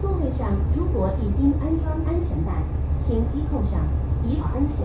座位上如果已经安装安全带，请系扣上，以保安全。